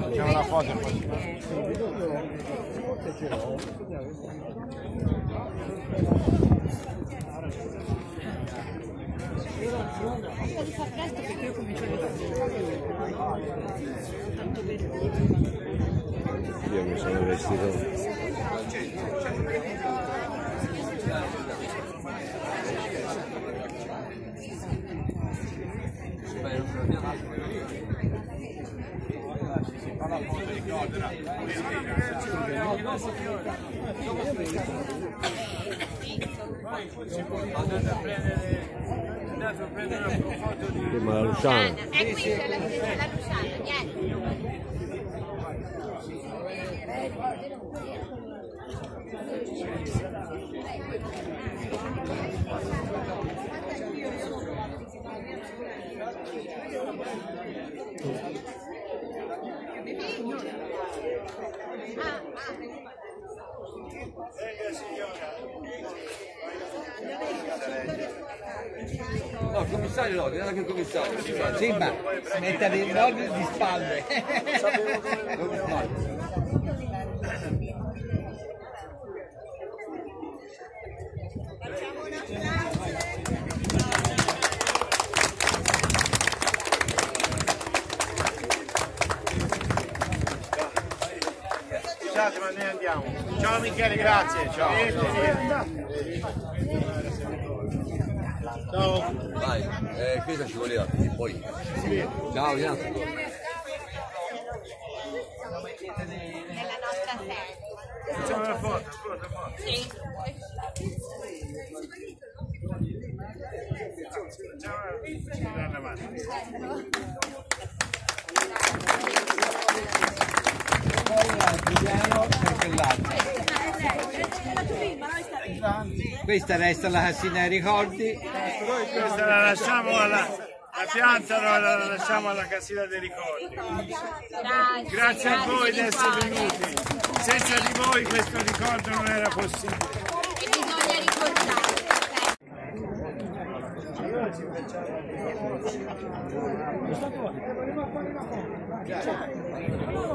Facciamo una foto poi. Cerco di presto perché io comincio alle Tanto per Io mi sono vestito. Sì, ma la Luciana. È qui c'è la, c'è la Luciana, vieni. Ah, ah. No, il commissario no, devi anche il commissario. Sì, ma mettere il nord di spalle. Scusate, noi andiamo. Ciao Michele, grazie. Ciao. Ciao. Vai, eh, questa ci voleva, poi. Ciao, Renato. Nella nostra sede. Facciamo una foto, foto, foto. Sì. Facciamo una avanti. Giuliano Carpellato. Questa resta la cassina dei ricordi. Questa la lasciamo alla... La pianta no, la lasciamo alla casina dei ricordi. Grazie. Grazie a voi di essere venuti. Senza di voi questo ricordo non era possibile. E bisogna ricordare. Facciamo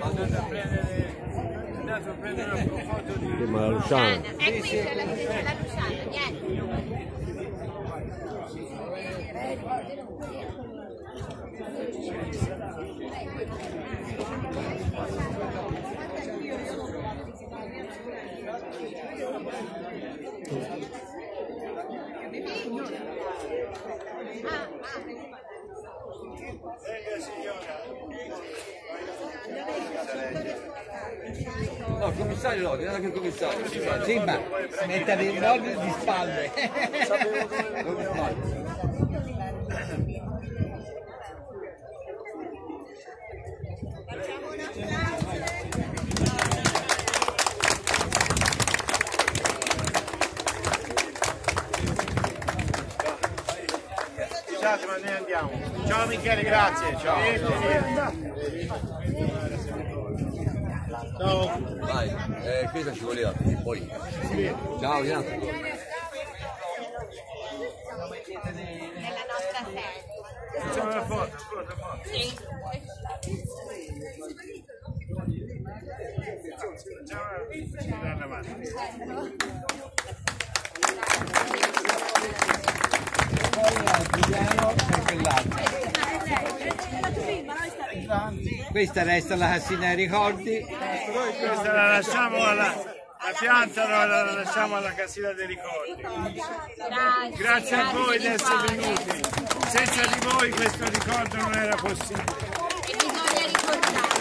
Andate a prendere, andate a prendere una foto di... Ma la Luciana. È qui c'è la, la Luciana, vieni. No, il commissario no, devi anche il commissario. Sì, ma mettere il nord di spalle. Scusate, ma noi andiamo. Ciao Michele, grazie. Ciao. Ciao. Vai, eh, questa ci voleva, poi. Ciao, Renato. Facciamo una foto, foto, foto. Sì. Facciamo una avanti. E quell'altro. Questa resta la cassina dei ricordi. Questa la lasciamo alla, la pianta la lasciamo alla casina dei ricordi. Grazie. Grazie a voi di essere venuti. Senza di voi questo ricordo non era possibile. E bisogna ricordare.